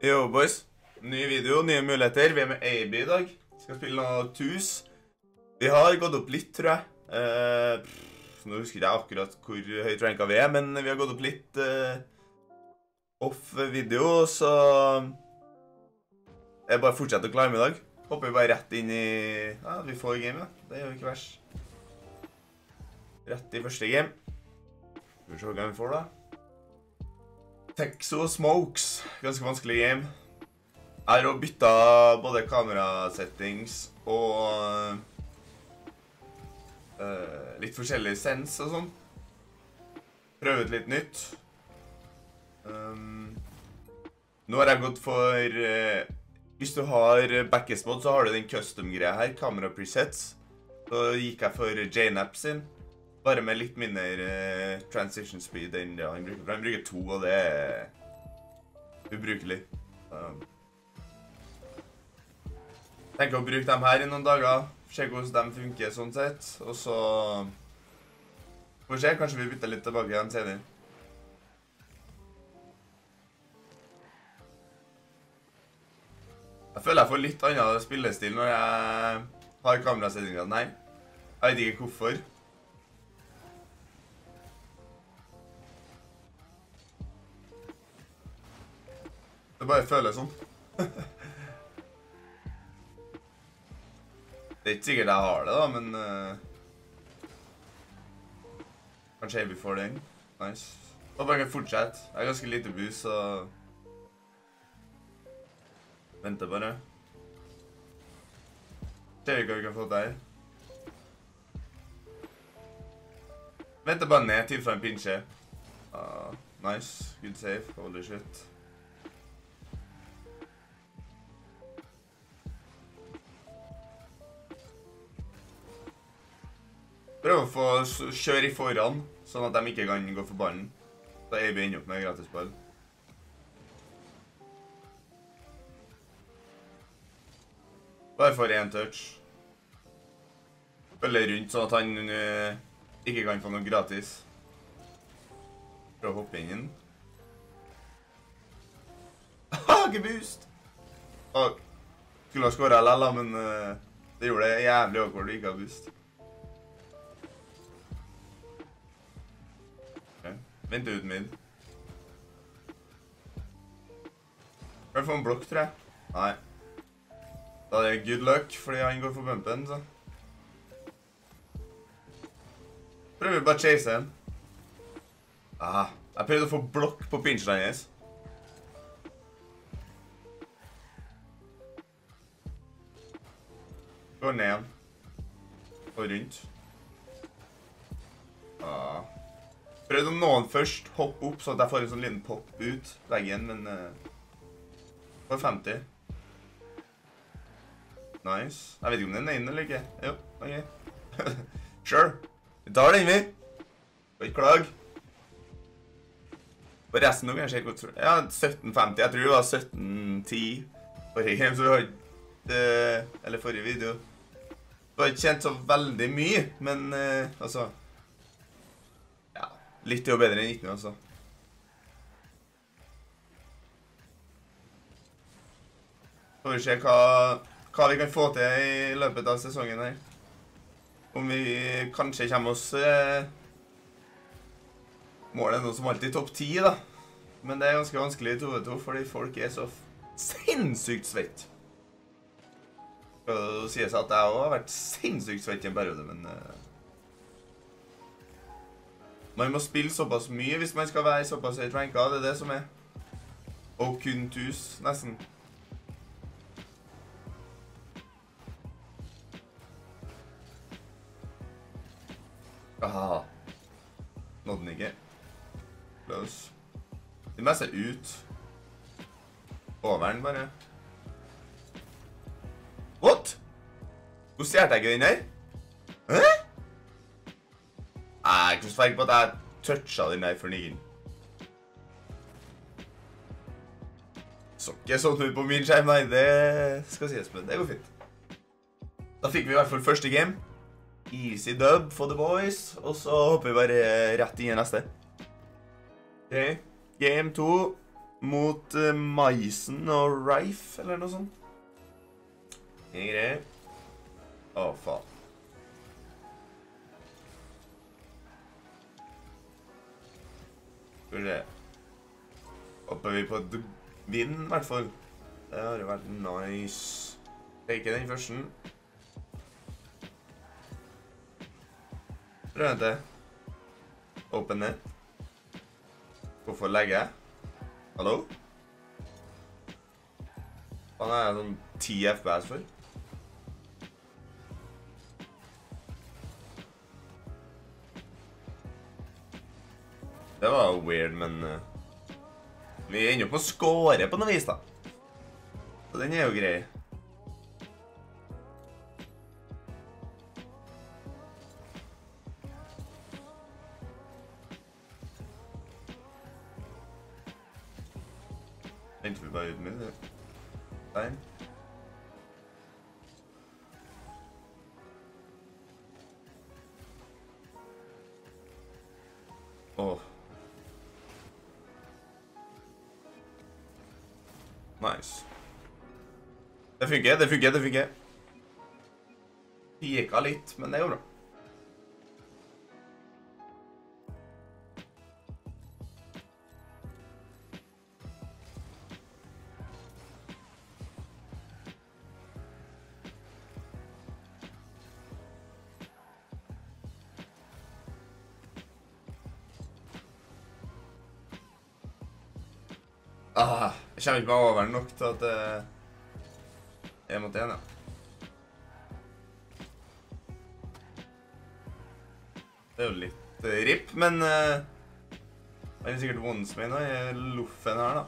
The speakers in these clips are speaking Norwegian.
Yo, boys. Ny video, nye muligheter. Vi er med AB i dag. Skal spille noe tus. Vi har gått opp litt, tror jeg. Eh, nå husker jeg akkurat hvor høyt ranka vi er, men vi har gått opp litt eh, off video, så Jeg bare fortsetter å climbe i dag. Hopper vi bare rett inn i Ja, vi får game, da. Det gjør jo ikke verst. Rett i første game. Skal vi se hva vi får, da. Texo Smokes. Ganske vanskelig game. Jeg har også bytta både kamerasettings og uh, litt forskjellig sens og sånn. Prøvd litt nytt. Um, nå har jeg gått for uh, Hvis du har backespot, så har du den custom-greia her. kamera presets. Så gikk jeg for JNAP sin. Bare med litt mindre uh, transition speed enn det han bruker. For han bruker to, og det er ubrukelig. Um, tenker å bruke dem her i noen dager. Sjekke hvordan de funker sånn sett. Og så Får vi se. Kanskje vi bytter litt tilbake igjen senere. Jeg føler jeg får litt annen spillestil når jeg har kamerasettingene her. Jeg vet ikke hvorfor. Det bare føles sånn. det er ikke sikkert jeg har det, da, men uh, Kanskje Heavy får den. Nice. Håper jeg kan fortsette. Jeg har ganske lite boost, så Venter bare. Ser vi hva vi kan få der. Venter bare ned til fra en pinche. Uh, nice. Good save. Holy shit. Prøve å få kjøre i foran, sånn at de ikke kan gå for ballen. Da er vi ender opp med gratisball. Bare for én touch. Følge rundt, sånn at han uh, ikke kan få noe gratis. Prøve å hoppe inn i den. Hageboost! Og skulle ha skåra likevel, men uh, det gjorde det jævlig awkward å ikke ha boost. Ok, min. ut mid. Kan få en blokk, tror jeg. Nei. Da er det good luck, fordi han går for bumpen, så. Prøver bare å chase en. Ah, jeg prøvde å få blokk på pinchen hans. Går ned igjen. Og rundt. Prøvde å nå den først, hoppe opp, så at jeg får en sånn liten pop ut veggen, men uh, For 50. Nice. Jeg vet ikke om den er inne eller ikke. Jo, OK. sure. Vi tar den, vi. Skal ikke klage. Og resten nå kan jeg sjekke godt. Ja, 1750. Jeg tror det var 1710 forrige game, så vi har ikke eh, Eller forrige video. Vi har ikke kjent så veldig mye, men uh, altså. Litt er jo bedre enn 19, altså. Får vi se hva, hva vi kan få til i løpet av sesongen her. Om vi kanskje kommer oss eh, Målet er noe som alltid topp ti, da. Men det er ganske vanskelig i 2v2, fordi folk er så sinnssykt svette. Skal det sies at jeg òg har vært sinnssykt svett i en periode, men eh, Man må spille såpass mye hvis man skal være såpass høyt ranka. Det er det som er. Og kun tus, nesten. Aha. Nådde den ikke. Close. De messer ut. Over den, bare. What? Hvor stjerte jeg ikke den der? Hæ? Jeg just ikke så that toucha den der for nigen. Så ikke sånn ut på min skjerm, nei. Det skal sies, men det går fint. Da fikk vi i hvert fall første game. Easy dub for the boys. Og så hopper vi bare rett inn i neste. Ok, Game to. mot uh, Maisen og Rife, eller noe sånt. Ingen greier. Å, faen. Skal vi se. Hopper vi på vind, i hvert fall. Det har jo vært nice. Take den første. Prøv en til. Open it. Hvorfor legger jeg? Hallo? Han er sånn 10 FPS for. Det var jo weird, men uh, Vi ender jo på å score på noe vis, da. Så den er jo grei. Nice. Det funker, det funker, det funker. Pika litt, men det er jo bra. Ah, jeg kommer ikke meg over nok til at det er én mot én, ja. Det er jo litt uh, ripp, men uh, han er sikkert onesmain i loffen her, da.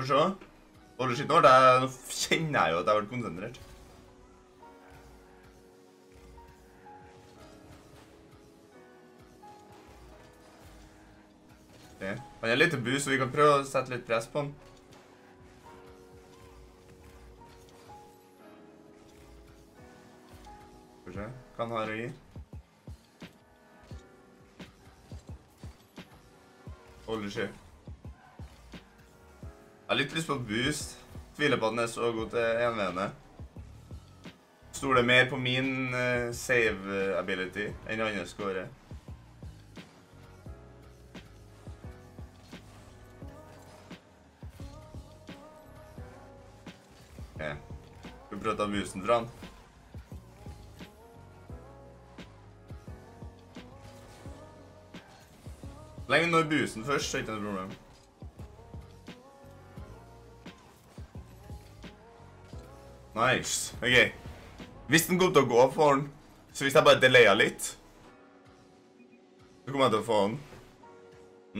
Får se. Holder shit Nå kjenner jeg jo at jeg har vært konsentrert. Han er litt til bu, så vi kan prøve å sette litt press på han. Vi se. Hva han har å gi. Holy shit. Jeg har litt lyst på boost. Tviler på at den er så god til envene. Stoler mer på min eh, save ability enn andre scorer. Å ta musen fra han? Lenge vi når busen først, så er det ikke noe problem. Nice. Ok. Hvis den kommer til å gå for den, så hvis jeg bare delayer litt, så kommer jeg til å få den.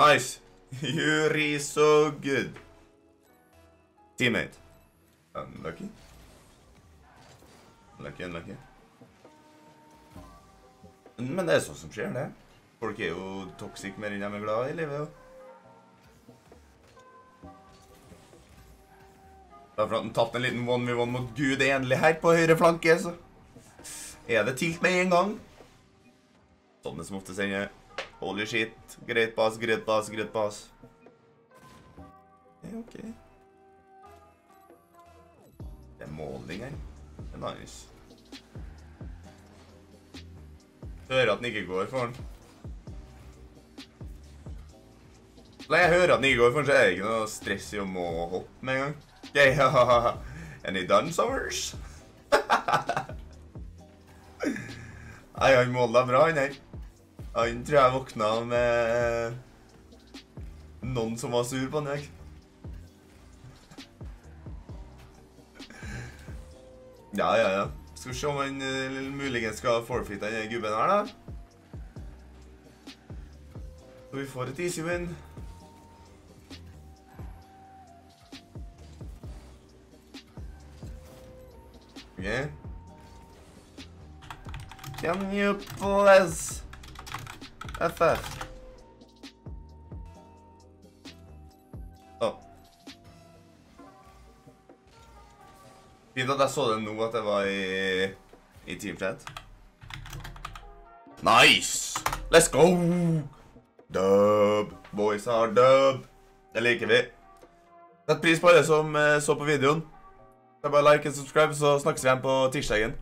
Nice. You're so good. Teammate. Unlucky. Unlucky, lucky. Men det er sånn som skjer, det. Folk er jo toxic mer enn de er glad i livet, jo. Derfor at han tatt en liten one-v-one mot Gud enlig her på høyre flanke, så er det tilt med en gang. Sånne som ofte sender Holy shit, greit pass, greit pass, greit pass. Ja, ok. Det er måling her. Det er nice. Hører at den ikke går for den. Når jeg hører at den ikke går for den, så er det ikke noe stress i å må hoppe med en gang. Ja. Any done summers? Nei, han måla bra, han her. Han tror jeg våkna med noen som var sur på han, jeg. Ja, ja, ja. Skal vi se om han uh, muligens skal forfeite denne gubben her, da. Og vi får et easy win. Okay. Can you please FF? Fint at jeg så det nå, at jeg var i, i teamchat. Nice! Let's go! Dub. Boys are dub. Det liker vi. Sett pris på alle som eh, så på videoen. Er bare like og subscribe, så snakkes vi igjen på tirsdagen.